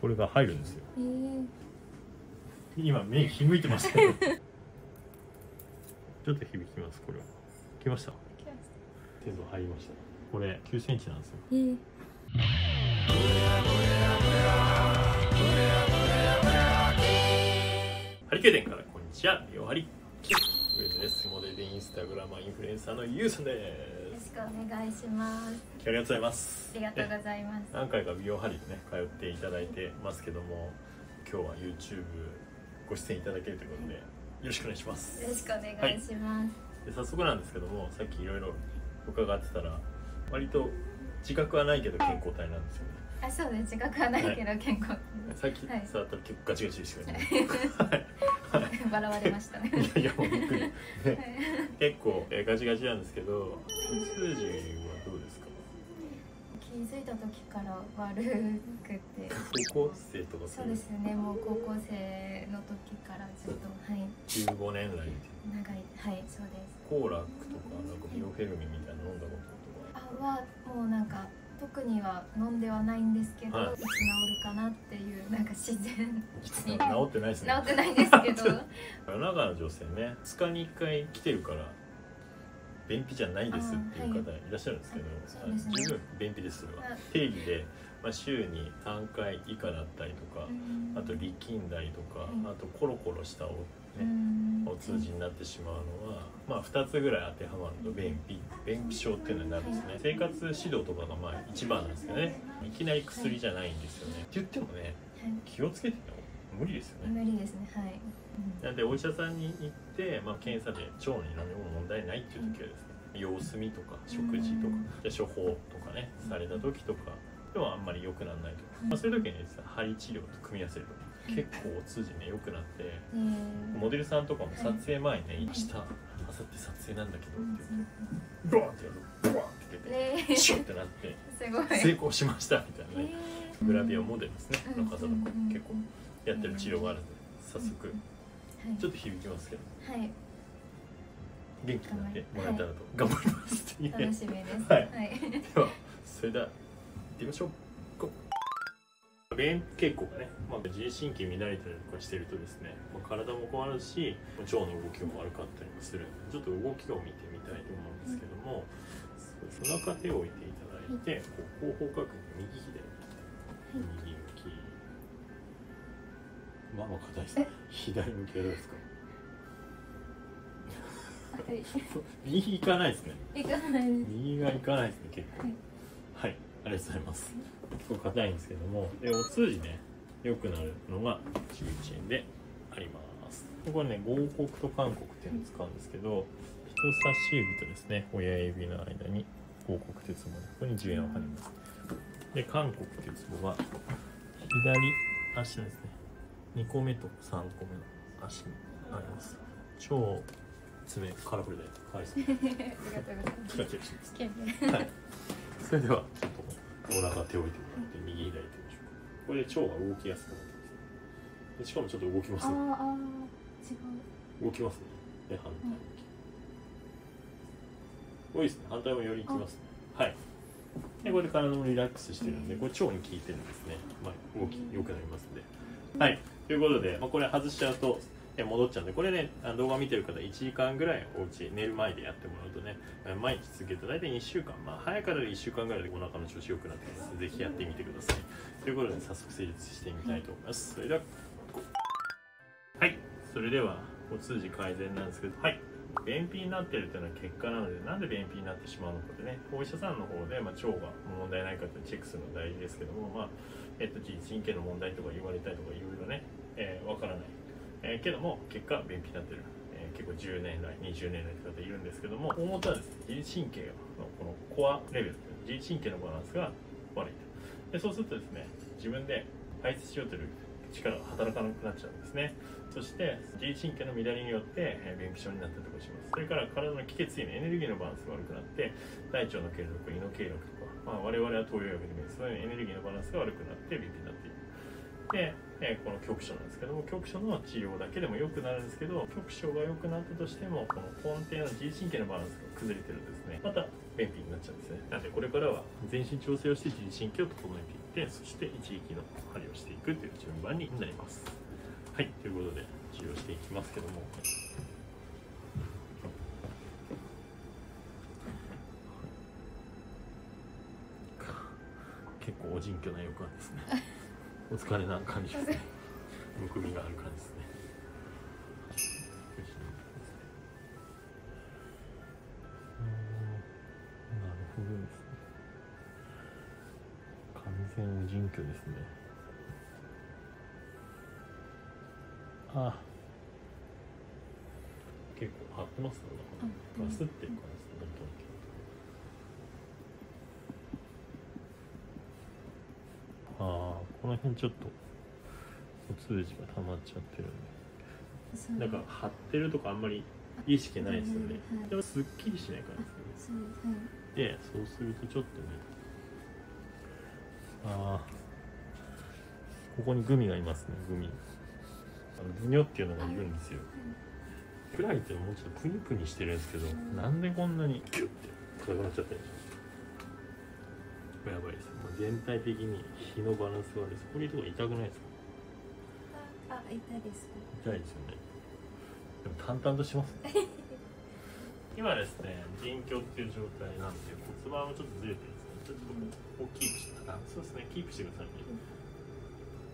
これが入るんですよ。えー、今目ひむいてましたけど。ちょっと響きますこれは。来ました？程度入りました。これ9センチなんですよ。えー、ハリケーンからこんにちは。よはりき上田です。モデルでインスタグラマーインフルエンサーのゆうさんでよろしくお願いします。すありがとうございます。ありがとうございます。何回か美容ハリでね通っていただいてますけども今日は YouTube ご出演いただけるということでよろしくお願いします。よろしくお願いします、で早速なんですけどもさっきいろいろ伺ってたら割と自覚はないけど健康体なんですよね。あそうです。自覚はないけど健康。さっきはい。触ったら結構ガチガチですよね、笑われましたね。いやいやもうびっくり。結構えーガチガチなんですけど数字はどうですか？気づいた時から悪くて。高校生とかそうですねもう高校生の時からずっとはい。15年来長いはいそうです。コーラックとかなんかビオフェルミンみたいなの飲んだこととか。あはもうなんか特には飲んではないんですけど、はい。い、つ治るかなっていうなんか自然。治ってないです治ねってないですけど。世の中の女性ね2日に1回来てるから便秘じゃないですっていう方いらっしゃるんですけど、あはい。十分便秘ですそれは。あ定義で、まあ、週に3回以下だったりとか、うん。あと力んだりとか、うん。あとコロコロしたお,、うねん。お通じになってしまうのは、まあ、2つぐらい当てはまると便秘。便秘症っていうのになるんですね、生活指導とかがまあ一番なんですよね。い。きなり薬じゃないんですよね、って言ってもねはい。気をつけてても無理ですよね、無理ですねはい、うん。なんでお医者さんに行って、まあ、検査で腸に何も問題ないっていう時はですね様子見とか食事とかで処方とかねされた時とかでもあんまり良くならないと。か、まあ、そういう時に実は針治療と組み合わせると結構お通じね良くなってえー。モデルさんとかも撮影前にね「明日明後日撮影なんだけど」って言ってブワーンってやるとブワーンって出てねシュッてなって すごい。成功しましたみたいなね。えー。グラビアモデルですねの方とかうんうんうん。結構やってる治療があるんで早速はい。ちょっと響きますけど。はい。元気になってもらえたらと頑張ります。っていう。楽しみです。はい。はい、ではそれでは行ってみましょう。便傾向がね、まあ、自律神経乱れたりとかしてるとですね、まあ、体も変わるし腸の動きも悪かったりもする。ちょっと動きを見てみたいと思うんですけども、そうです。お腹手を置いていただいて、こう後方角に右左。右まあまあ硬いです。ね左向きはどうですか？はい。右行かないですね。いかないです。右が行かないですね結構。はい。はい、ありがとうございます。結構硬いんですけども。でお通じね良くなるのが11円であります。これね合谷と韓国っていうのを使うんですけど人差し指とですね親指の間に合谷鉄棒でここに10円を貼ります。で韓国鉄棒は左足ですね2個目と3個目の足にあります。超爪カラフルで可愛いですね。ありがとうございます。キラキラしてます危険はい、それではちょっとお腹手を置いてもらって右左手でしょうか。これで腸が動きやすくなってますでしかもちょっと動きますね。あーあー違う動きますね。で反対向き。多いですね。反対もよりいきますね。はい。でこれで体もリラックスしてるんでこれ腸に効いてるんですね、まあ、動き良くなりますんで。はいということで、まあ、これ外しちゃうと戻っちゃうんでこれね動画見てる方1時間ぐらいお家寝る前でやってもらうとね毎日続けると大体2週間まあ早い方で1週間ぐらいでお腹の調子良くなってますぜひやってみてください。ということで早速成立してみたいと思います。それでははい。それではお通じ改善なんですけどはい。便秘になってるというのは結果なのでなんで便秘になってしまうのかでねお医者さんの方で、まあ、腸が問題ないかってチェックするのが大事ですけども、まあえっと、自律神経の問題とか言われたりとかいろいろねえーわからない、えーけども結果便秘になってる、えー結構10年来20年来って方いるんですけども大元はですね自律神経のこのコアレベル自律神経のバランスが悪いと。でそうするとですね自分で排出しようという力が働かなくなっちゃうんですね。そして自律神経の乱れによって便秘症になったりとかします。それから体の気血液のエネルギーのバランスが悪くなって大腸の経絡胃の経絡とか、まあ、我々は東洋医学で見るそういうエネルギーのバランスが悪くなって便秘になっている。で、えーこの局所なんですけども局所の治療だけでも良くなるんですけど局所が良くなったとしてもこの根底の自律神経のバランスが崩れてるんですね。また便秘になっちゃうんですね。なのでこれからは全身調整をして自律神経を整えていってそして一撃の針をしていくという順番になります。はいということで治療していきますけども。結構おじんきょな予感ですね。お疲れな感じですね。むくみがある感じですね。なるほどですね。完全おじんきょですね。あ結構張ってますねうんガスっていう感じですね本当にああこの辺ちょっとお通じが溜まっちゃってるんで。なんか張ってるとかあんまり意識ないですよね。うんはいでもすっきりしないからですよね。そうはい。でそうするとちょっとねああここにグミがいますねグミ。あのブニョっていうのがいるんですよ。暗いってもうちょっとプニプニしてるんですけどなんでこんなにキュッて硬くなっちゃってるんでしょうこれやばいです。もう全体的に火のバランスが悪い。ですこういうとこ痛くないですか？あ痛いです。痛いですよね。でも淡々としますね。今ですね腎虚っていう状態なんで骨盤をちょっとずれてるんですね。ちょっとここをキープしてあそうですね。キープしてくださいね。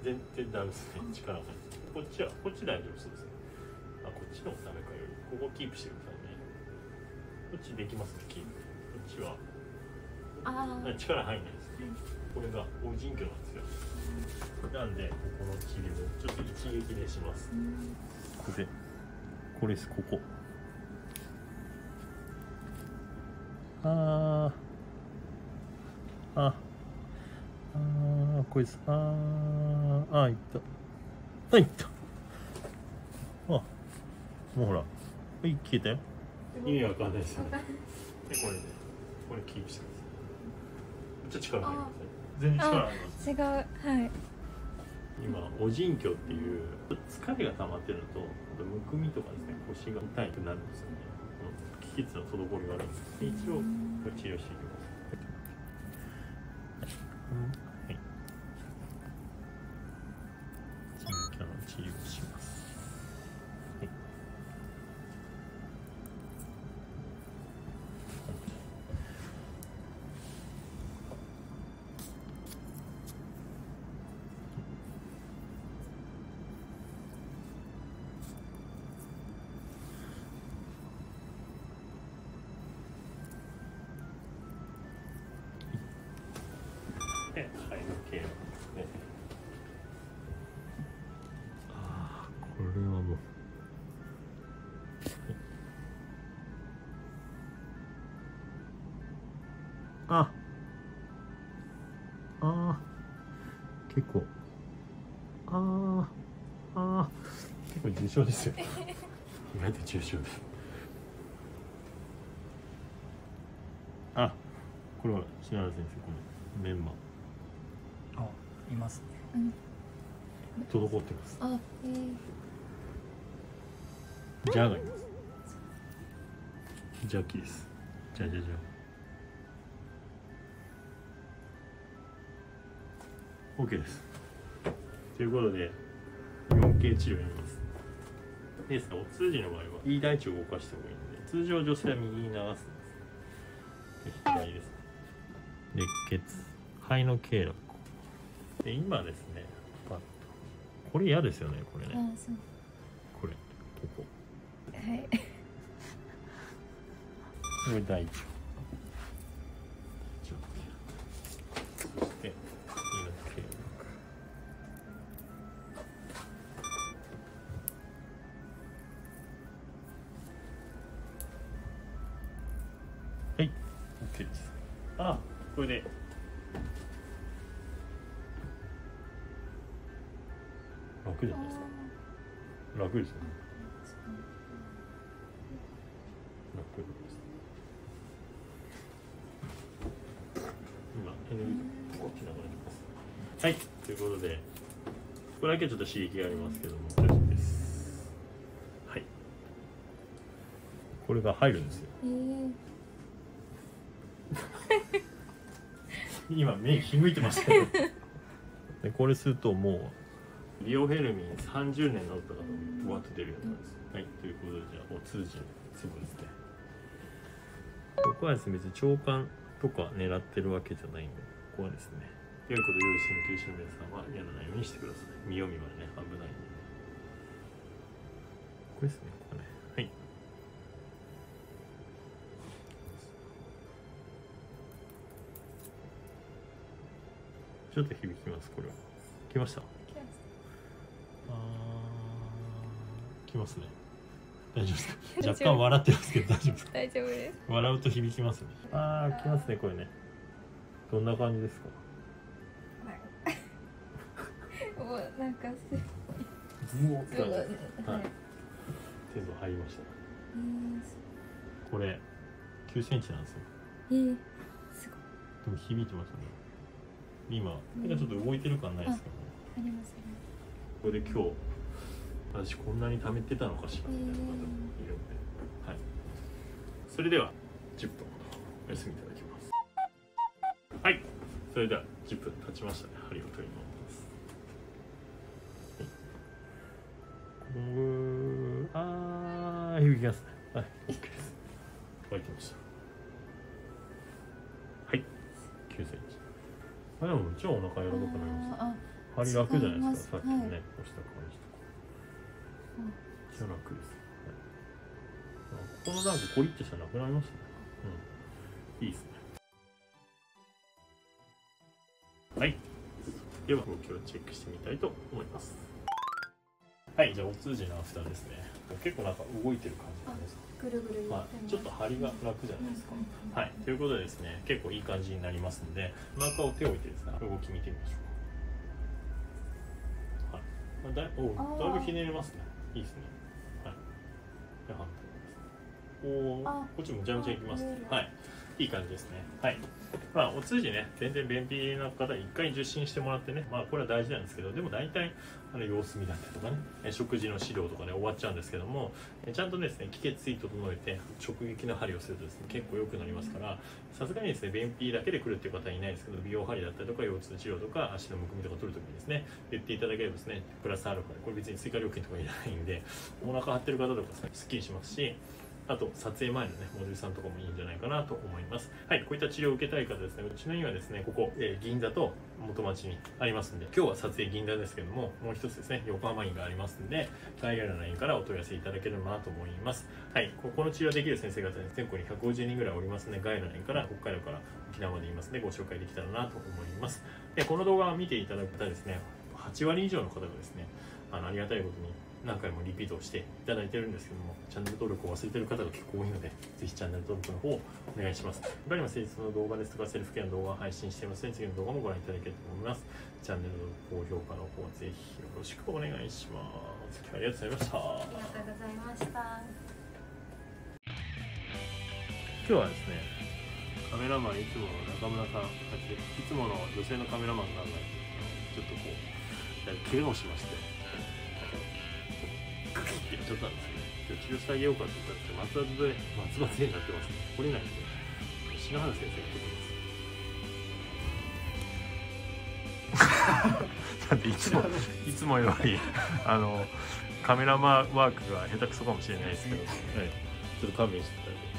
全然ダメですね。力がないこっちはこっち大丈夫そうですね。あこっちのもダメかより。ここキープしてくださいね。こっちできますねキープ。こっちは力入んないです。ねこれがお腎虚なんですよ。なんでここの治療をちょっと一撃でします。うんここで。これですここ。あー。ああー。これです。あー。あーいった。あいった。あもうほら。はい消えたよ。意味わかんないですよね。でこれで。これキープしてくださいっと力入りますね。全然力入ります。違うはい今おじんきょっていう疲れが溜まってるのとあとむくみとかですね腰が痛くなるんですよね。気血の滞りがあるんですで一応治療していきます。はいで肺の経路ですねああこれはもうああー結構あーあー結構重症ですよ意外と重症ですあこれは篠原先生このメンマあいますね。うん。滞ってます。あえー。ジャがいます。ジャキです。ジャジャジャ OK です。ということで 4K 治療やります。でお通じの場合は E 大腸を動かした方がいいので通常女性は右に流すんです。で左です。ね熱血。肺の経絡で今ですねパッとこれ嫌ですよねこれね。あそう。これここ。はい。これ大腸そ楽ですよね。楽です。今エネルギーこっち流れてます。はい。ということでこれだけちょっと刺激がありますけども大丈夫です。はい。これが入るんですよ。えー、今目ひむいてましたよでこれするともうリオフェルミン30年乗った方もぶわっと出るようになんです。はい。ということでじゃあお通じのツボですね。ここはですね別に長官とか狙ってるわけじゃないんで。ここはですね良いこと良い鍼灸師の皆さんはやらないようにしてください。見よう見まね危ないんでね。こですねここね。はい。ちょっと響きますこれは。来ました？ー来ますね。大丈夫ですか？若干笑ってますけど大丈夫ですか？た 大丈夫です。笑うと響きますね。あー来ますねこれね。どんな感じですか？もうなんかすズボッすごいはい。はい。手度入りましたえー、これ9センチなんですよ。えー、すごい。でも響いてますね。今手がちょっと動いてる感ないですけどね。ありますねこれで今日私こんなに貯めてたのかしらみたいな方もいるので、はい。それでは10分お休みいただきます。はい。それでは10分経ちましたね。針を取ります。はい。あー響きますね。はい OK です。湧いてましたはい。9センチ。あでも超お腹柔らかくなりましたあ針楽じゃないですか。さっきのね、はい。押した感じとかうん。一応楽です、はい、あここのなんかコリッとしたなくなりましたね。うん。いいですね。はい。では動きをチェックしてみたいと思います。はいじゃあお通じのアフターですね。結構なんか動いてる感じなんですか？ぐるぐるまあ、ちょっと張りが楽じゃないですか、はい、ということでですね、結構いい感じになりますので、中を手を置いてですね、動き見てみましょう。か。はい、まあ、だいおだいぶひねれますね。いいですね。はい。で反対です。おお、あこっちむちゃむちゃいきます。はい。いい感じですね。はい。まあ、お通じね、全然便秘な方、一回受診してもらってね、まあ、これは大事なんですけど、でも大体、あの様子見だったりとかね、食事の指導とかで終わっちゃうんですけども、ちゃんとですね、気血水整えて、直撃の針をするとですね、結構良くなりますから、さすがにですね、便秘だけで来るっていう方はいないですけど、美容針だったりとか、腰痛治療とか、足のむくみとか取るときにですね、言っていただければですね、プラスアルファで、これ別に追加料金とかいらないんで、お腹張ってる方とかですね、すっきりしますし、あと撮影前のねモデルさんとかもいいんじゃないかなと思います。はいこういった治療を受けたい方ですねうちの院はですねここ、えー銀座と元町にありますんで今日は撮影銀座ですけどももう一つですね横浜院がありますんで概要欄の LINE からお問い合わせいただければなと思います。はいここの治療できる先生方です全国に150人ぐらいおりますので概要欄の LINE から北海道から沖縄までいますのでご紹介できたらなと思います。でこの動画を見ていただく方ですね8割以上の方がですねあのありがたいことに何回もリピートをしていただいてるんですけどもチャンネル登録を忘れてる方が結構多いのでぜひチャンネル登録の方をお願いします。他にも施術の動画ですとかセルフケアの動画を配信しています。ので次の動画もご覧いただければと思います。チャンネルの高評価の方ぜひよろしくお願いします。今日はありがとうございました。ありがとうございました。今日はですねカメラマンいつもの中村さんたちでいつもの女性のカメラマンがちょっとこう怪我をしまして。グキッてやっちゃったんですけど今日治療してあげようかって言ったんですけど松葉で松葉杖になってますね。来れないんで。篠原先生のところです。なんでいつもいつもよりあのカメラマンワークが下手くそかもしれないですけど、はい、ちょっと勘弁していただい。て